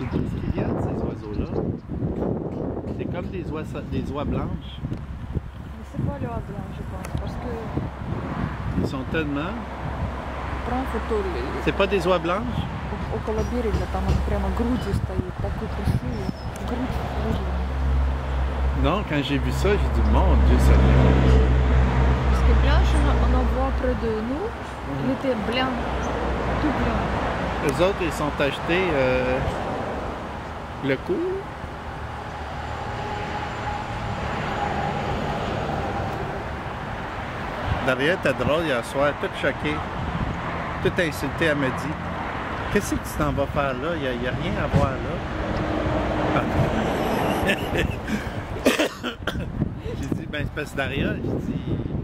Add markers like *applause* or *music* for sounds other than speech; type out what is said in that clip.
c'est tout ce qu'ils ces oiseaux-là. C'est comme des oies, des oies blanches. Mais c'est pas l'oie blanche, je pense, parce que... Ils sont tellement... Prends photo. C'est pas des oies blanches? Около берега, там он прямо грудью стоит, такой красивый, грудь. Non, quand j'ai vu ça, j'ai dit, mon Dieu Seigneur. Parce que blanche, on, en voit près de nous, mhm. il était blanc, tout blanc. Les autres, ils sont achetés euh, le cou. Daria était drôle hier soir, toute choquée, toute insultée. Elle me dit Qu'est-ce que tu t'en vas faire là? Il n'y a, rien à voir là. *coughs* J'ai dit Ben, c'est parce que Daria, j'ai dit